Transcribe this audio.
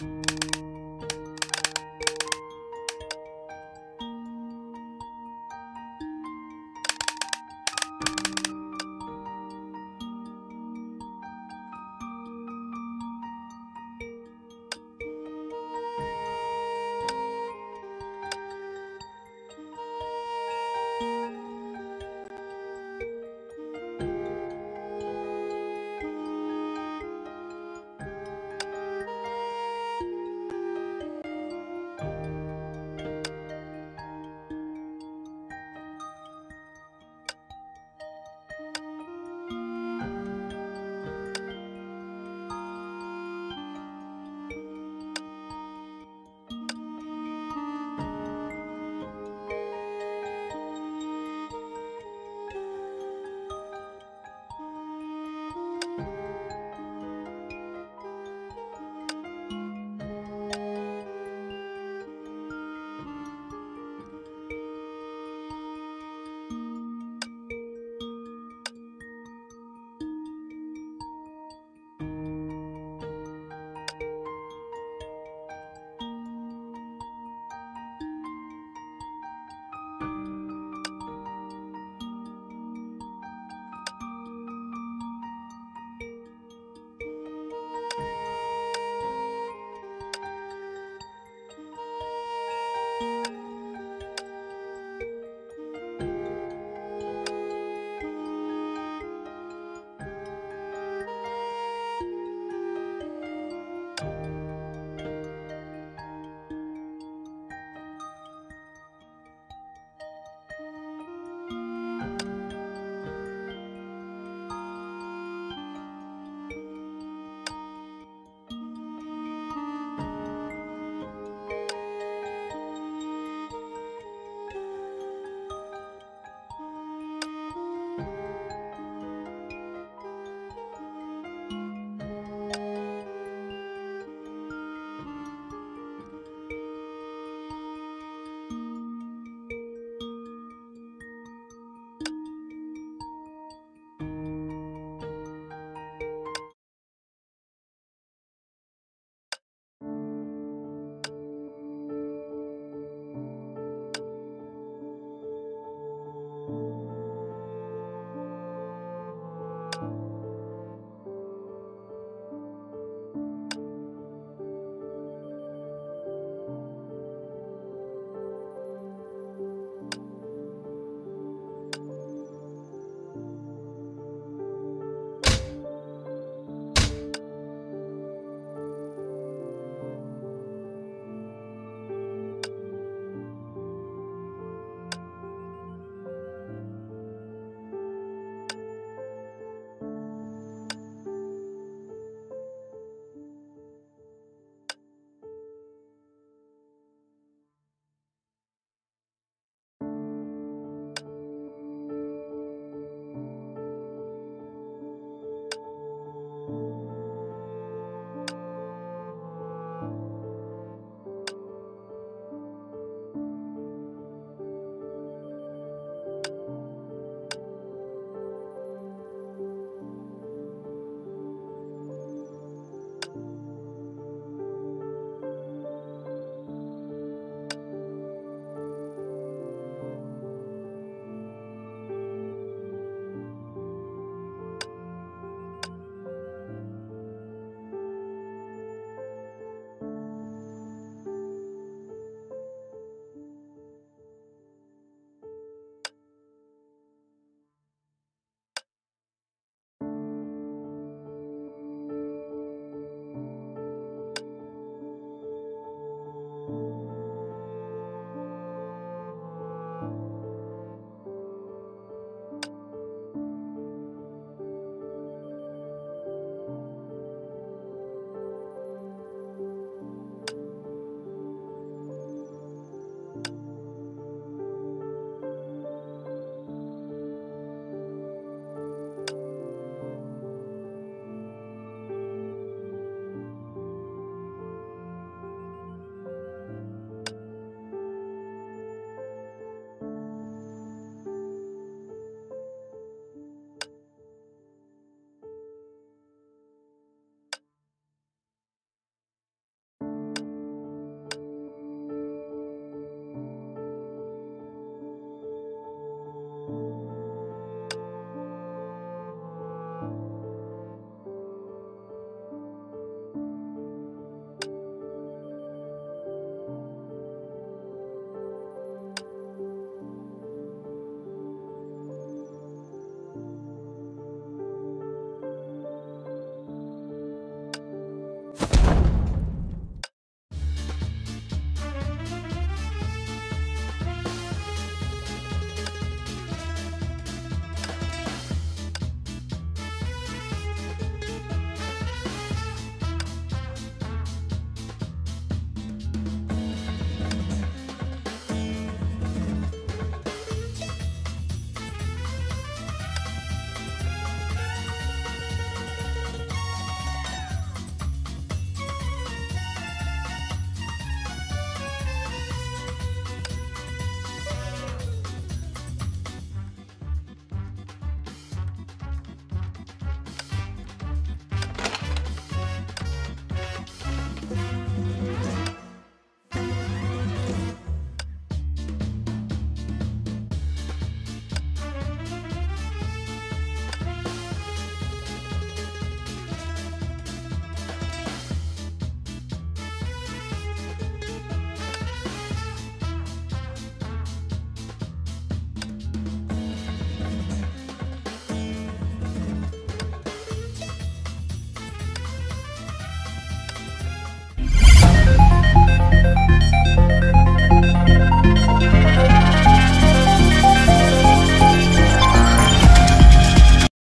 you